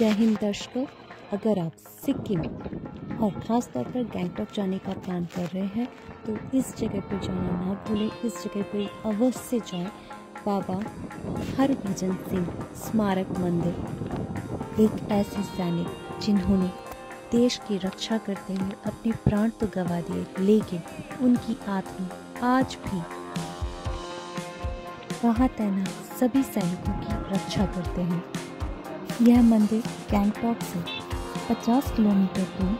जय हिंद दर्शकों, अगर आप सिक्किम और ख़ास तौर पर गैंगटॉक जाने का प्लान कर रहे हैं तो इस जगह पर जाना ना भूलें, इस जगह पर अवश्य जाएँ। बाबा हरभजन सिंह स्मारक मंदिर, एक ऐसे सैनिक जिन्होंने देश की रक्षा करते हुए अपने प्राण तो गंवा दिए, लेकिन उनकी आत्मा आज भी वहाँ तैनात सभी सैनिकों की रक्षा करते हैं। यह मंदिर गैंगटॉक से 50 किलोमीटर दूर,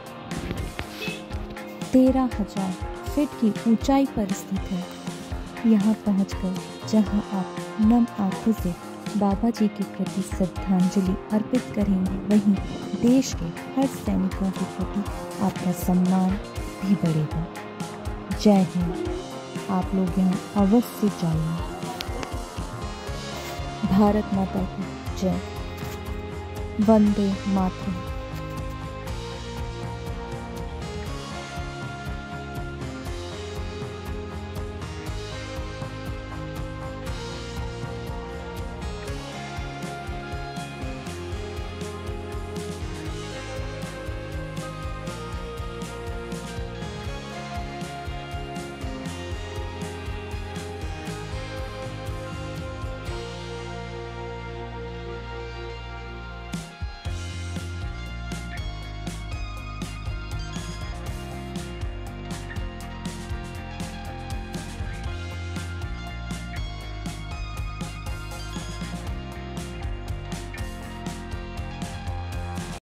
तेरह हज़ार फीट की ऊंचाई पर स्थित है। यहाँ पहुंचकर जहाँ आप नम आँखों से बाबा जी के प्रति श्रद्धांजलि अर्पित करेंगे, वहीं देश के हर सैनिकों के प्रति आपका सम्मान भी बढ़ेगा। जय हिंद। आप लोग यहाँ अवश्य जाइए। भारत माता की जय। वंदे मातरम।